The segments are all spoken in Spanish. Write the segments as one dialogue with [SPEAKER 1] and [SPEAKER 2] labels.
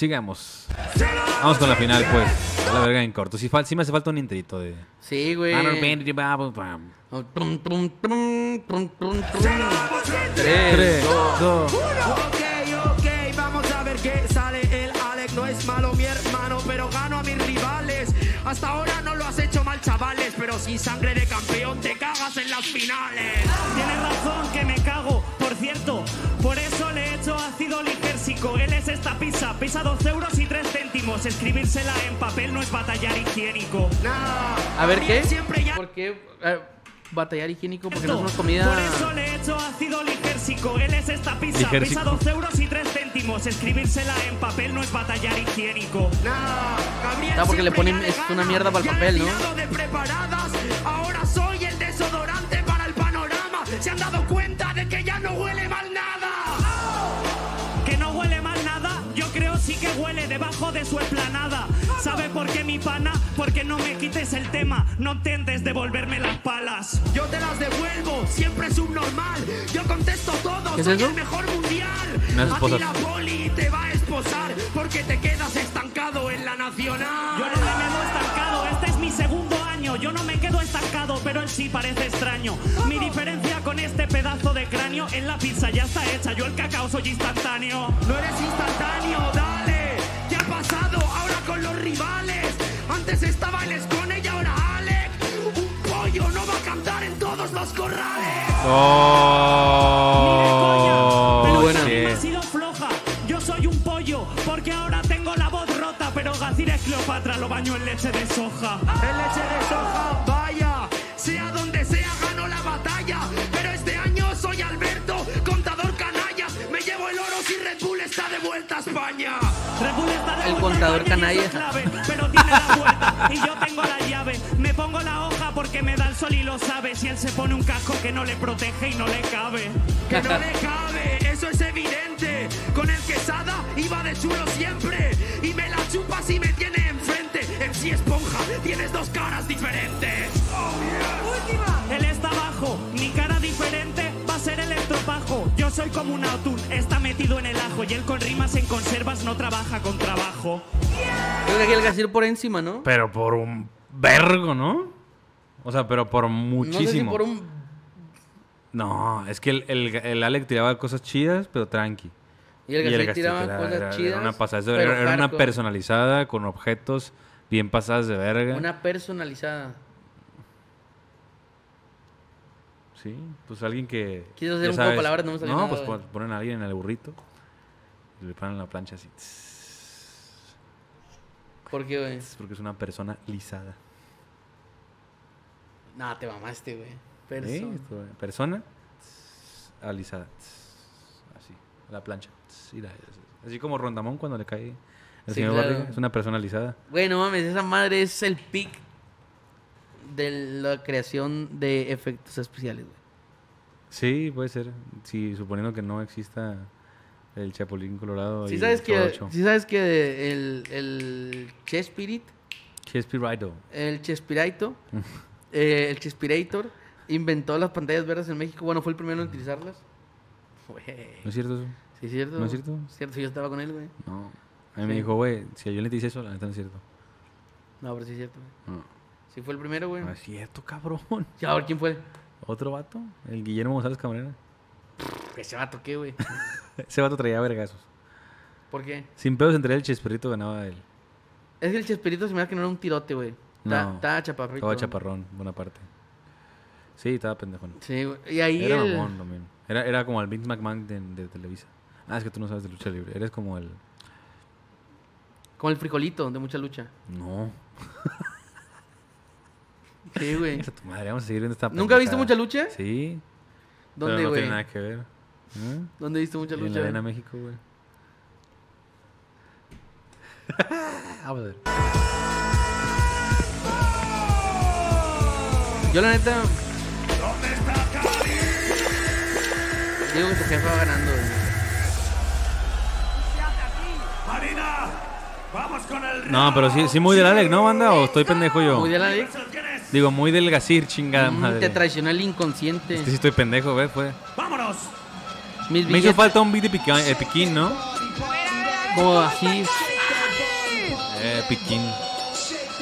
[SPEAKER 1] Sigamos. Vamos con la final, pues. A la verga en corto. Fal- sí me hace falta un intrito de.
[SPEAKER 2] Sí, güey.
[SPEAKER 1] Tres,
[SPEAKER 2] Tres, dos.
[SPEAKER 1] dos.
[SPEAKER 3] Ok, ok, vamos a ver qué sale el Alex. No es malo Hasta ahora no lo has hecho mal, chavales, pero sin sangre de campeón te cagas en las finales.
[SPEAKER 4] Tienes razón que me cago, por cierto. Por eso le he hecho ácido ligérsico. Él es esta pizza, pesa 2 euros y 3 céntimos. Escribírsela en papel no es batallar higiénico.
[SPEAKER 3] Nah,
[SPEAKER 2] A ver, ¿qué?
[SPEAKER 3] Siempre ya.
[SPEAKER 2] ¿Por qué eh, batallar higiénico? Porque no es una comida.
[SPEAKER 4] Por eso le he hecho ácido ligérsico. Él es esta pizza,
[SPEAKER 1] Ligérsico.
[SPEAKER 4] pesa 2 euros y 3 céntimos. Escribírsela en papel no es batallar higiénico.
[SPEAKER 3] Nah, Gabriel
[SPEAKER 2] Ah, porque le ponen- es una mierda para el papel, ¿no?
[SPEAKER 3] de preparadas, ahora soy el desodorante para el panorama. Se han dado cuenta de que ya no huele mal nada.
[SPEAKER 4] Que no huele mal nada, yo creo sí que huele debajo de su esplanada. ¿Sabe por qué mi pana? Porque no me quites el tema, no intentes devolverme las palas.
[SPEAKER 3] Yo te las devuelvo, siempre subnormal. Yo contesto todo,
[SPEAKER 2] ¿Qué es
[SPEAKER 3] soy
[SPEAKER 2] eso?
[SPEAKER 3] el mejor mundial.
[SPEAKER 1] Unas
[SPEAKER 3] a ti la poli te va a esposar porque te quedas estancado en la nacional.
[SPEAKER 4] Yo no me quedo estancado, este es mi segundo año. Yo no me quedo estancado, pero él sí parece extraño. Mi diferencia con este pedazo de cráneo en la pizza ya está hecha. Yo el cacao soy instantáneo.
[SPEAKER 3] No eres instantáneo, dale. Rivales? Antes estaba el Escone y ahora Alec. Un pollo no va a cantar en todos los corrales.
[SPEAKER 4] Ni de coña,
[SPEAKER 1] Oh,
[SPEAKER 4] pero
[SPEAKER 2] buena.
[SPEAKER 4] rima ha sido floja. Yo soy un pollo, porque ahora tengo la voz rota. Pero Gacir es Cleopatra, lo baño en leche de soja.
[SPEAKER 3] En leche de soja, vaya. Sea donde sea, gano la batalla. Pero este año soy Alberto, Red Bull está de vuelta a España.
[SPEAKER 4] Red Bull está de
[SPEAKER 2] El
[SPEAKER 4] vuelta
[SPEAKER 2] contador canalla.
[SPEAKER 4] eso es clave, pero tiene la vuelta y yo tengo la llave. Me pongo la hoja porque me da el sol y lo sabe. Si él se pone un casco que no le protege y no le cabe.
[SPEAKER 3] Que no le cabe, eso es evidente. Con el quesada iba de chulo siempre. Y me la chupas y me tiene enfrente. En sí esponja, tienes dos caras diferentes.
[SPEAKER 4] Soy como un atún, está metido en el ajo y él con rimas en conservas no trabaja con trabajo.
[SPEAKER 2] Creo que aquí el Gacir por encima, ¿no?
[SPEAKER 1] Pero por un vergo, ¿no? O sea, pero por muchísimo.
[SPEAKER 2] No sé si por un.
[SPEAKER 1] No, es que el, el, el Alec tiraba cosas chidas, pero tranqui.
[SPEAKER 2] Y el
[SPEAKER 1] Y
[SPEAKER 2] tiraba
[SPEAKER 1] era-
[SPEAKER 2] cosas
[SPEAKER 1] era-
[SPEAKER 2] chidas.
[SPEAKER 1] Era una, pasada, era, era una personalizada con objetos bien pasadas de verga.
[SPEAKER 2] Una personalizada.
[SPEAKER 1] Sí, pues alguien que.
[SPEAKER 2] Quieres hacer un
[SPEAKER 1] sabes-
[SPEAKER 2] palabras, no me salió
[SPEAKER 1] No,
[SPEAKER 2] nada,
[SPEAKER 1] pues
[SPEAKER 2] güey.
[SPEAKER 1] pon- ponen a alguien en el burrito y le ponen la plancha así.
[SPEAKER 2] ¿Por qué, güey?
[SPEAKER 1] Es porque es una persona lisada.
[SPEAKER 2] Nah, te mamaste, güey.
[SPEAKER 1] ¿Sí?
[SPEAKER 2] Persona.
[SPEAKER 1] Esto, Persona alisada. Así, a la plancha. Así como Rondamón cuando le cae el
[SPEAKER 2] Sí,
[SPEAKER 1] señor
[SPEAKER 2] claro.
[SPEAKER 1] Barriga. Es una persona alisada.
[SPEAKER 2] Güey, no mames, esa madre es el pic de la creación de efectos especiales, güey.
[SPEAKER 1] Sí, puede ser. Si suponiendo que no exista el Chapulín Colorado.
[SPEAKER 2] Si
[SPEAKER 1] y
[SPEAKER 2] sabes
[SPEAKER 1] el
[SPEAKER 2] que, sí sabes que el, el Chespirit,
[SPEAKER 1] Chespirito.
[SPEAKER 2] el Chespirito, eh, el Chespirator, inventó las pantallas verdes en México. Bueno, fue el primero en utilizarlas. Güey.
[SPEAKER 1] ¿No es cierto eso?
[SPEAKER 2] ¿Sí es cierto?
[SPEAKER 1] ¿No es cierto?
[SPEAKER 2] Cierto, sí, yo estaba con él, güey.
[SPEAKER 1] No. A mí me
[SPEAKER 2] Sí.
[SPEAKER 1] dijo, güey, si yo le eso, la neta no es cierto.
[SPEAKER 2] No, pero sí es cierto, güey.
[SPEAKER 1] No.
[SPEAKER 2] Sí fue el primero, güey.
[SPEAKER 1] No es cierto, cabrón.
[SPEAKER 2] Y ahora, ¿quién fue?
[SPEAKER 1] ¿Otro vato? El Guillermo González Camarena.
[SPEAKER 2] Ese vato, ¿qué, güey?
[SPEAKER 1] Ese vato traía vergazos.
[SPEAKER 2] ¿Por qué?
[SPEAKER 1] Sin pedos entre él, el Chespirito ganaba él.
[SPEAKER 2] Es que el Chespirito se me da que no era un tirote, güey.
[SPEAKER 1] No.
[SPEAKER 2] Estaba chaparrito.
[SPEAKER 1] Estaba chaparrón, buena parte. Sí, estaba pendejón.
[SPEAKER 2] Sí, güey. Y ahí
[SPEAKER 1] Era
[SPEAKER 2] el...
[SPEAKER 1] mamón era como el Vince McMahon de, de Televisa. Ah, es que tú no sabes de lucha libre. Eres como el...
[SPEAKER 2] Como el frijolito de mucha lucha.
[SPEAKER 1] No.
[SPEAKER 2] Sí, güey.
[SPEAKER 1] Esa tu madre, vamos a seguir viendo esta
[SPEAKER 2] ¿Nunca viste mucha lucha?
[SPEAKER 1] Sí.
[SPEAKER 2] ¿Dónde,
[SPEAKER 1] pero no
[SPEAKER 2] güey?
[SPEAKER 1] tiene nada que ver. ¿Eh?
[SPEAKER 2] ¿Dónde viste mucha
[SPEAKER 1] En la
[SPEAKER 2] lucha?
[SPEAKER 1] Arena México, güey. Vamos a ver.
[SPEAKER 2] Yo la neta... Digo que tu jefe va ganando, güey.
[SPEAKER 4] Marina, vamos con el
[SPEAKER 1] No, pero sí, sí muy del Alec, ¿no, banda? ¿O estoy pendejo yo?
[SPEAKER 2] Muy de la Alex.
[SPEAKER 1] Digo, muy del Gacir, chingada
[SPEAKER 2] Mm,
[SPEAKER 1] madre.
[SPEAKER 2] Te traicionó el inconsciente.
[SPEAKER 1] Es que sí estoy pendejo, güey, fue.
[SPEAKER 4] Vámonos.
[SPEAKER 2] Mis
[SPEAKER 1] Me hizo
[SPEAKER 2] billetes-
[SPEAKER 1] falta un beat de piquín, eh, piquín, ¿no?
[SPEAKER 2] Como así.
[SPEAKER 1] Eh, Piquín.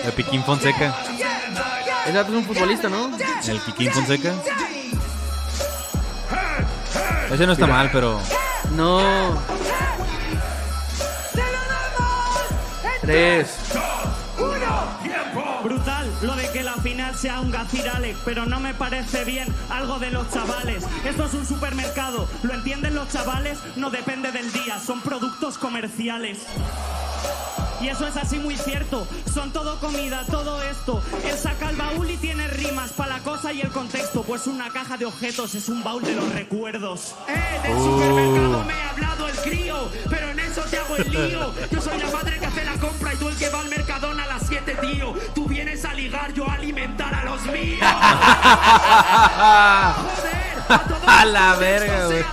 [SPEAKER 1] El Piquín Fonseca.
[SPEAKER 2] Ese dato es un futbolista, ¿no?
[SPEAKER 1] El Piquín Fonseca. Ese no está mal, pero.
[SPEAKER 2] No. Tres.
[SPEAKER 4] Lo de que la final sea un Gacirale, pero no me parece bien algo de los chavales. Esto es un supermercado, ¿lo entienden los chavales? No depende del día, son productos comerciales. Y eso es así muy cierto, son todo comida, todo esto. Él saca el baúl y tiene rimas para la cosa y el contexto, pues una caja de objetos es un baúl de los recuerdos.
[SPEAKER 3] Eh, del supermercado me ha hablado el crío, pero en eso te hago el lío. vienes a ligar, yo a alimentar a los míos. Joder, a todos
[SPEAKER 1] A la
[SPEAKER 3] los
[SPEAKER 1] verga, güey.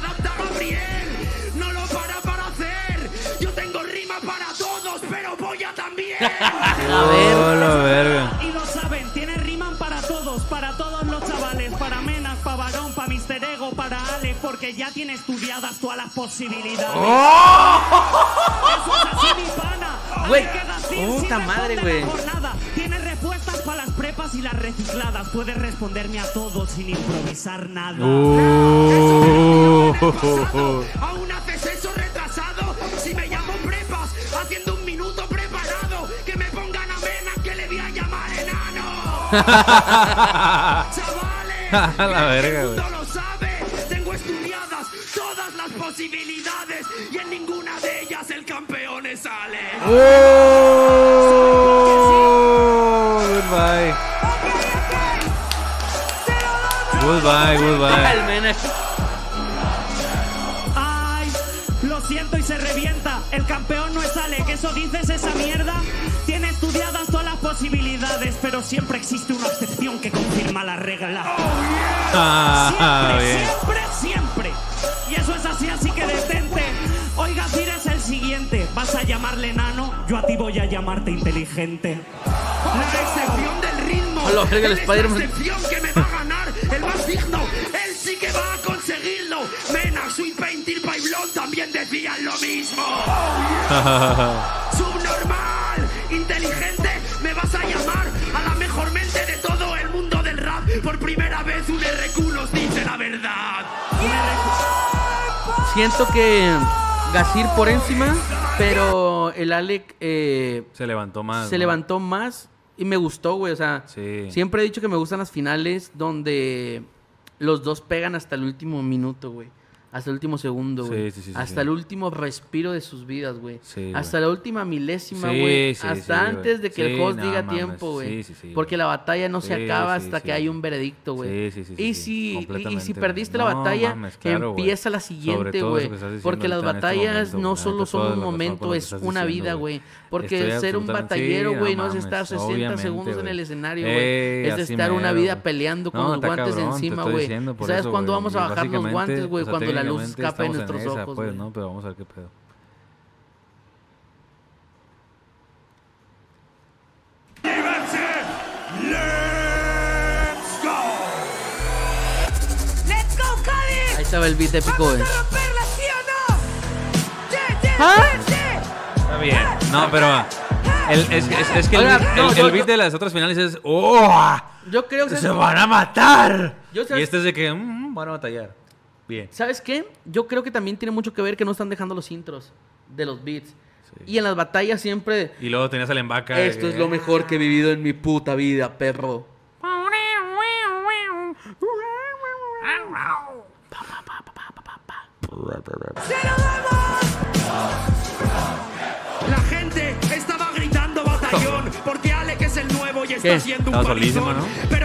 [SPEAKER 3] No lo para para hacer. Yo tengo rima para todos, pero también.
[SPEAKER 2] A ver.
[SPEAKER 1] Oh, la verga.
[SPEAKER 4] Y lo saben, tiene riman para todos, para todos los chavales, para Menas, para Varón, para Mister Ego, para Alex, porque ya tiene estudiadas todas las posibilidades. Eso es así, mi pana.
[SPEAKER 2] ¡Oh! Güey, puta madre, güey.
[SPEAKER 4] Prepas y las recicladas. Puedes responderme a todos sin improvisar nada.
[SPEAKER 1] Uh.
[SPEAKER 3] Aún haces eso retrasado. Si me llamo prepas, haciendo un minuto preparado. Que me pongan a Mena que le voy a llamar enano. Chavales,
[SPEAKER 1] la
[SPEAKER 3] el
[SPEAKER 1] verga,
[SPEAKER 3] mundo
[SPEAKER 1] güey.
[SPEAKER 3] lo sabe. Tengo estudiadas todas las posibilidades y en ninguna de ellas el campeón sale.
[SPEAKER 1] Oh, goodbye. Goodbye, goodbye.
[SPEAKER 4] Ay, lo siento y se revienta. El campeón no es Ale, que eso dices esa mierda. Tiene estudiadas todas las posibilidades, pero siempre existe una excepción que confirma la regla.
[SPEAKER 1] Ah,
[SPEAKER 4] Siempre,
[SPEAKER 1] bien.
[SPEAKER 4] siempre, siempre. Y eso es así, así que detente. Oiga, Cir es el siguiente. ¿Vas a llamarle nano? Yo a ti voy a llamarte inteligente.
[SPEAKER 3] La excepción del ritmo.
[SPEAKER 2] A el
[SPEAKER 3] es. La excepción que me va Sweet Paint, Tirpa y Blond también decían lo mismo. Subnormal, inteligente, me vas a llamar a la mejor mente de todo el mundo del rap. Por primera vez un RQ nos dice la verdad.
[SPEAKER 2] Siento que Gasir por encima, pero el Alec eh,
[SPEAKER 1] Se levantó más.
[SPEAKER 2] se
[SPEAKER 1] ¿no?
[SPEAKER 2] levantó más y me gustó, güey. O sea,
[SPEAKER 1] Sí.
[SPEAKER 2] siempre he dicho que me gustan las finales donde los dos pegan hasta el último minuto, güey. Hasta el último segundo, güey.
[SPEAKER 1] sí, sí, sí,
[SPEAKER 2] hasta el último respiro de sus vidas, güey. Hasta la última milésima, güey.
[SPEAKER 1] sí,
[SPEAKER 2] hasta antes de que el host diga
[SPEAKER 1] mames.
[SPEAKER 2] tiempo, güey.
[SPEAKER 1] Sí, sí, sí,
[SPEAKER 2] Porque la batalla no se acaba
[SPEAKER 1] sí,
[SPEAKER 2] hasta
[SPEAKER 1] sí,
[SPEAKER 2] que hay un veredicto, güey.
[SPEAKER 1] Sí, sí, sí,
[SPEAKER 2] y,
[SPEAKER 1] sí,
[SPEAKER 2] si,
[SPEAKER 1] sí,
[SPEAKER 2] y- si perdiste la batalla,
[SPEAKER 1] mames, claro, güey.
[SPEAKER 2] empieza la siguiente, güey. Porque las
[SPEAKER 1] este
[SPEAKER 2] batallas
[SPEAKER 1] momento,
[SPEAKER 2] no solo son un momento, es una vida,
[SPEAKER 1] güey.
[SPEAKER 2] Porque
[SPEAKER 1] Estoy
[SPEAKER 2] ser un batallero, güey,
[SPEAKER 1] no
[SPEAKER 2] es estar 60
[SPEAKER 1] obviamente,
[SPEAKER 2] segundos en el escenario,
[SPEAKER 1] Ey,
[SPEAKER 2] güey. Es estar una vida peleando con los guantes encima, güey. ¿Sabes cuándo vamos a bajar los guantes, güey? Cuando la luz escape nuestros
[SPEAKER 1] esa,
[SPEAKER 2] ojos,
[SPEAKER 1] pues. ¿no? Pero vamos a ver qué pedo.
[SPEAKER 3] Let's go, Cádiz.
[SPEAKER 2] Ahí estaba el beat épico, güey. ¿Ah?
[SPEAKER 1] Está bien. No, pero. El, es, es, es que el,
[SPEAKER 2] Oiga,
[SPEAKER 1] beat-
[SPEAKER 2] no,
[SPEAKER 1] el-
[SPEAKER 2] yo-
[SPEAKER 1] el beat
[SPEAKER 2] yo-
[SPEAKER 1] de las otras finales es. ¡Oh!
[SPEAKER 2] Yo creo que...
[SPEAKER 1] ¡Se van a matar!
[SPEAKER 2] Yo
[SPEAKER 1] y este es de que. "Mm, van a batallar. Bien.
[SPEAKER 2] ¿Sabes qué? Yo creo que también tiene mucho que ver que no están dejando los intros de los beats. Y en las batallas siempre...
[SPEAKER 1] Y luego tenías al embaca.
[SPEAKER 2] Esto
[SPEAKER 1] que,
[SPEAKER 2] es lo mejor que he vivido en mi puta vida, perro.
[SPEAKER 3] La gente estaba gritando batallón porque Alec es el nuevo y está
[SPEAKER 2] ¿Qué?
[SPEAKER 3] siendo un. Pero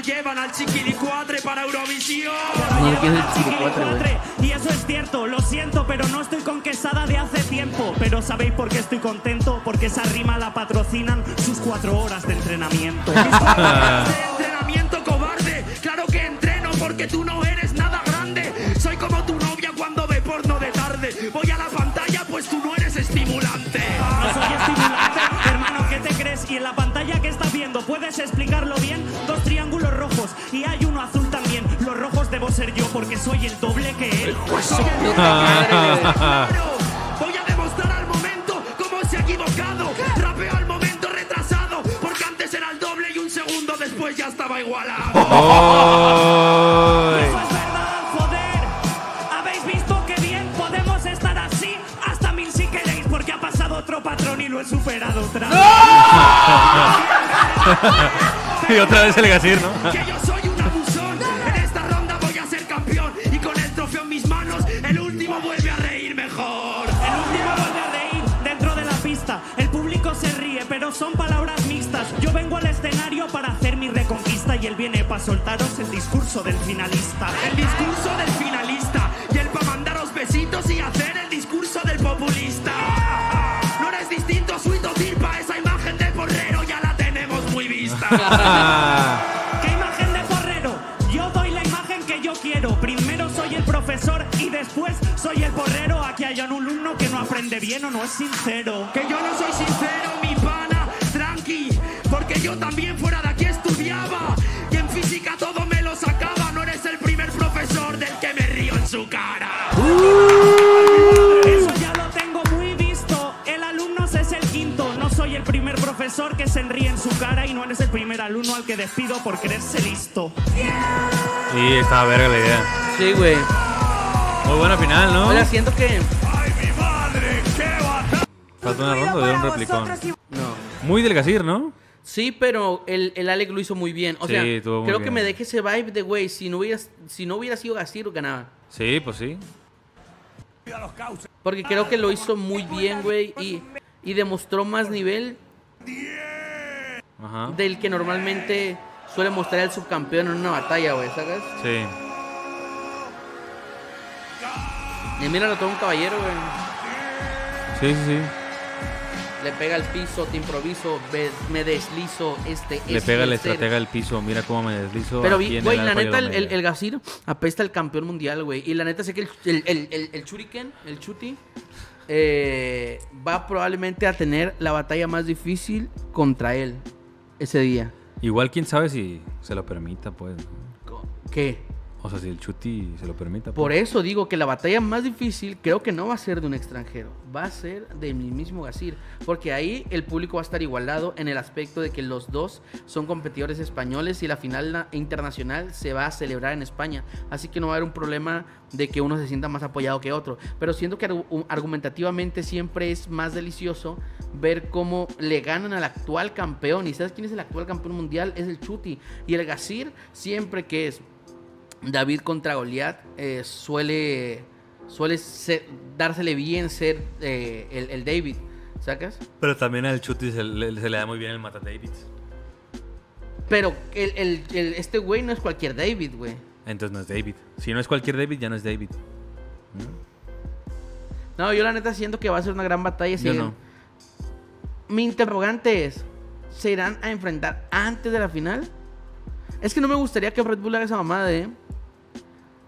[SPEAKER 3] llevan al chiquilicuatre para Eurovisión.
[SPEAKER 2] No, ¿quién es el
[SPEAKER 4] Chiquilicuatre,
[SPEAKER 2] chiquilicuatre, güey?
[SPEAKER 4] Y eso es cierto, lo siento, pero no estoy con quesada de hace tiempo. Pero ¿sabéis por qué estoy contento? Porque esa rima la patrocinan sus cuatro horas de entrenamiento.
[SPEAKER 3] De entrenamiento cobarde. Claro que entreno porque tú no eres nada grande. Soy como tu novia cuando ve porno de tarde. Voy a la
[SPEAKER 4] Porque soy el doble que él.
[SPEAKER 3] Voy a demostrar al momento cómo se ha equivocado. Rapeo al momento retrasado, porque antes era el doble y un segundo después ya estaba igualado.
[SPEAKER 1] ¡Ay!
[SPEAKER 4] Eso es verdad, joder. Habéis visto que bien podemos estar así hasta mil si queréis, porque ha pasado otro patrón y lo he superado otra vez.
[SPEAKER 1] Y otra vez el Gasir, ¿no?
[SPEAKER 3] El
[SPEAKER 4] público se ríe, pero son palabras mixtas. Yo vengo al escenario para hacer mi reconquista y él viene para soltaros el discurso del finalista.
[SPEAKER 3] El discurso del finalista. Y el pa' mandaros besitos y hacer el discurso del populista. No eres distinto a Sweet Tirpa. Esa imagen de porrero ya la tenemos muy vista.
[SPEAKER 4] soy el porrero. Aquí hay un alumno que no aprende bien o no es sincero.
[SPEAKER 3] Que yo no soy sincero, mi pana, tranqui, porque yo también fuera de aquí estudiaba y en física todo me lo sacaba. No eres el primer profesor del que me río en su cara.
[SPEAKER 4] Eso ya lo tengo muy visto. El alumno es el quinto. No soy el primer profesor que se ríe en su cara y no eres el primer alumno al que despido por creerse listo.
[SPEAKER 1] Y estaba verga la idea.
[SPEAKER 2] Sí, güey.
[SPEAKER 1] Muy buena final, ¿no?
[SPEAKER 2] Oiga, siento que.
[SPEAKER 1] Falta una ronda de un replicón.
[SPEAKER 2] No.
[SPEAKER 1] Muy del Gasir, ¿no?
[SPEAKER 2] Sí, pero el, el Alec lo hizo muy bien. O
[SPEAKER 1] Sí,
[SPEAKER 2] sea, creo que
[SPEAKER 1] bien.
[SPEAKER 2] me deje ese vibe de, güey, si no hubiera, si no hubiera sido Gasir, ganaba.
[SPEAKER 1] Sí, pues sí.
[SPEAKER 2] Porque creo que lo hizo muy bien, güey, y, y demostró más nivel
[SPEAKER 1] Ajá.
[SPEAKER 2] del que normalmente suele mostrar el subcampeón en una batalla, güey, ¿sabes?
[SPEAKER 1] Sí.
[SPEAKER 2] Y mira, todo un caballero, güey.
[SPEAKER 1] Sí, sí, sí.
[SPEAKER 2] Le pega al piso, te improviso, me deslizo, este
[SPEAKER 1] Le
[SPEAKER 2] es
[SPEAKER 1] pega el
[SPEAKER 2] el ser.
[SPEAKER 1] estratega al piso. Mira cómo me deslizo.
[SPEAKER 2] Pero, vi- güey,
[SPEAKER 1] el
[SPEAKER 2] la neta, el, el, el Gasir apesta al campeón mundial, güey. Y la neta, sé que el, el, el, el, el el Chuti, eh, va probablemente a tener la batalla más difícil contra él ese día.
[SPEAKER 1] Igual quién sabe si se lo permita, pues.
[SPEAKER 2] ¿Qué?
[SPEAKER 1] O sea, si el Chuti se lo permita.
[SPEAKER 2] Por
[SPEAKER 1] pues.
[SPEAKER 2] eso digo que la batalla más difícil creo que no va a ser de un extranjero, va a ser de mi mismo Gasir, porque ahí el público va a estar igualado en el aspecto de que los dos son competidores españoles y la final na- internacional se va a celebrar en España, así que no va a haber un problema de que uno se sienta más apoyado que otro, pero siento que argu- argumentativamente siempre es más delicioso ver cómo le ganan al actual campeón, y ¿sabes quién es el actual campeón mundial? Es el Chuti, y el Gasir siempre que es David contra Goliat eh, suele suele ser- dársele bien ser eh, el, el David, ¿sacas?
[SPEAKER 1] Pero también al Chuti se le, se le da muy bien el Mata David.
[SPEAKER 2] Pero el, el- el- este güey no es cualquier David, güey.
[SPEAKER 1] Entonces no es David. Si no es cualquier David, ya no es David.
[SPEAKER 2] No, yo la neta siento que va a ser una gran batalla.
[SPEAKER 1] Yo no.
[SPEAKER 2] Mi interrogante es, ¿se irán a enfrentar antes de la final? Es que no me gustaría que Red Bull haga esa mamada de...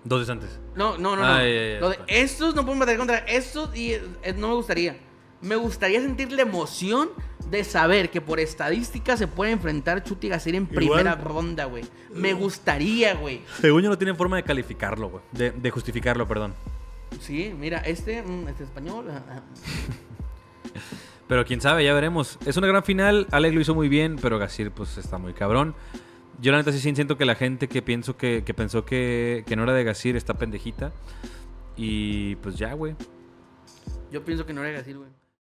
[SPEAKER 1] Dos días antes.
[SPEAKER 2] No, no, no, no.
[SPEAKER 1] Ah, ya, ya, ya,
[SPEAKER 2] Lo de
[SPEAKER 1] está.
[SPEAKER 2] estos no pueden batallar contra estos y eh, eh, no me gustaría. Me gustaría sentir la emoción de saber que por estadística se puede enfrentar Chuti Gasir en primera ronda, güey. Me gustaría, güey.
[SPEAKER 1] Según yo no tienen forma de calificarlo, güey. De, de justificarlo, perdón.
[SPEAKER 2] Sí, mira, este, mm, este español. ah, ah.
[SPEAKER 1] Pero quién sabe, ya veremos. Es una gran final. Alex lo hizo muy bien, pero Gasir pues está muy cabrón. Yo la neta sí siento que la gente que pienso que, que pensó que, que no era de Gasir está pendejita. Y pues ya, güey.
[SPEAKER 2] Yo pienso que no era Gasir, güey.